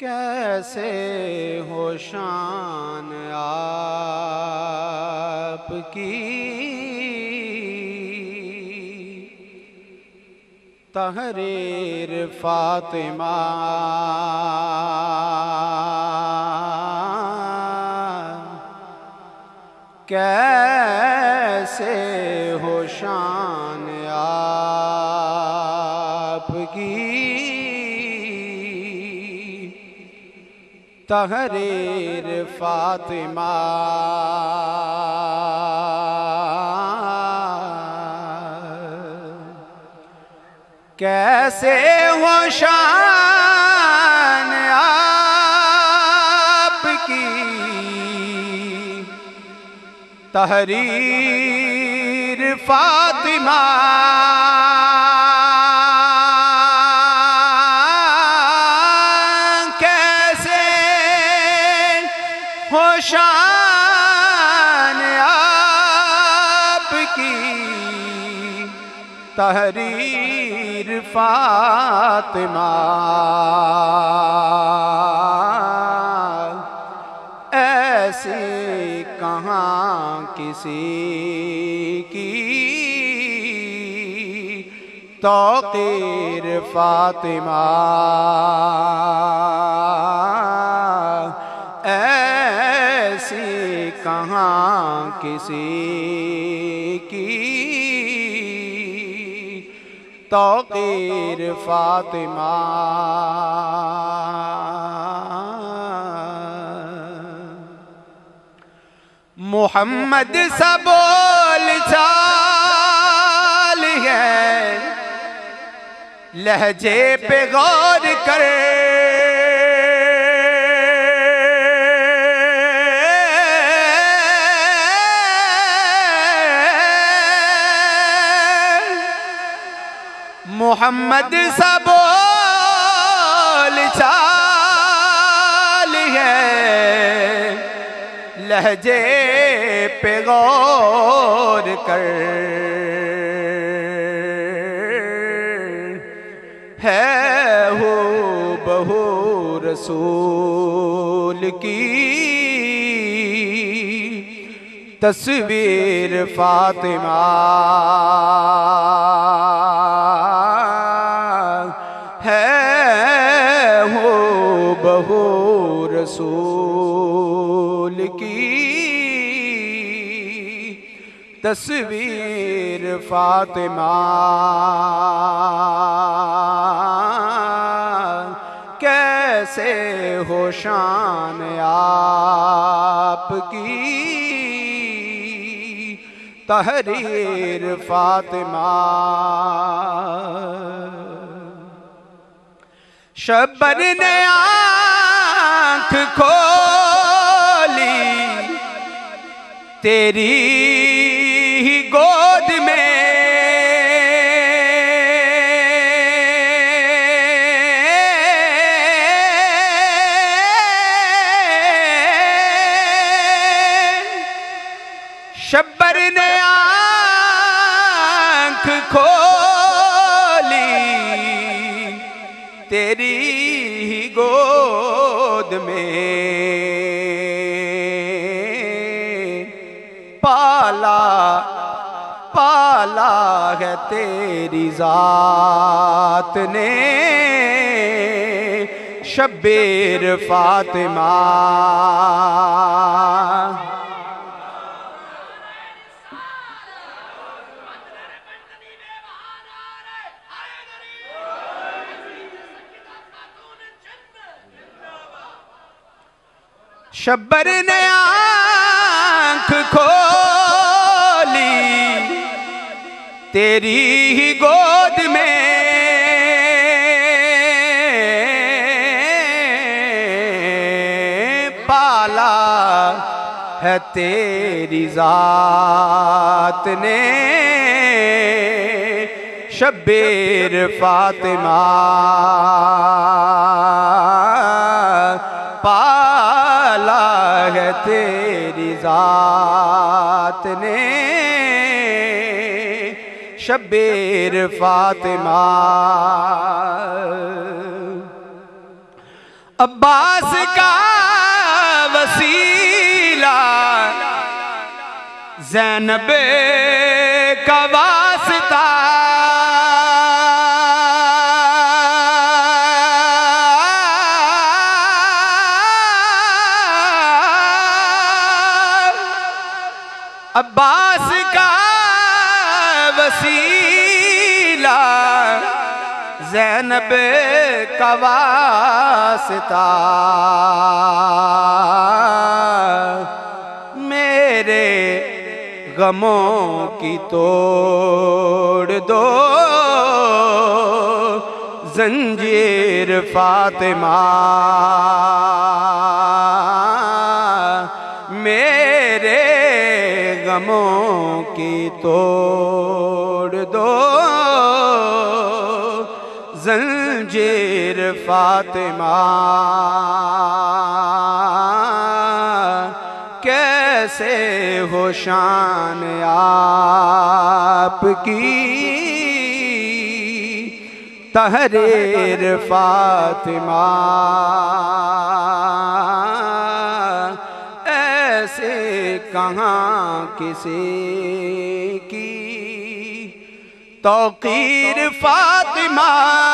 कैसे हो शान आपकी? तहरीर फातिमा। कैसे तहरीर फातिमा। कैसे हो शान आपकी? तहरीर फातिमा। हो शान आपकी। तहरीर फातिमा। ऐसी कहाँ किसी की तौकीर फातिमा? किसी की तौकीर फातिमा। मोहम्मद सबोल चाल है लहजे पे गौर करे। मोहम्मद सबोल चाल है। लहजे पे गौर कर। है हो बहु रसूल की तस्वीर फातिमा। है हो बहु रसूल की तस्वीर फातिमा। कैसे हो शान आपकी? तहरीर फातिमा। शब्बर ने आँख खोली तेरी ही गोद में शब्बर ने आँख खोली। तेरी ही गोद में। पाला पाला है तेरी जात ने। शब्बीर फातिमा। शब्बर ने आँख खोली। तेरी ही गोद में पाला है तेरी जात ने। शब्बीर फातिमा पाला है तेरी जात ने। शब्बीर फातिमा। अब्बास का वसीला जैनब का वसीला जैनब का वास्ता। मेरे गमों की तोड़ दो। जंजीर फातिमा। मेरे गमों की तोड़ दो। जंजीर फातिमा कैसे हो शान आपकी? तहरीर फातिमा। कहाँ किसे की? तौकीर फातिमा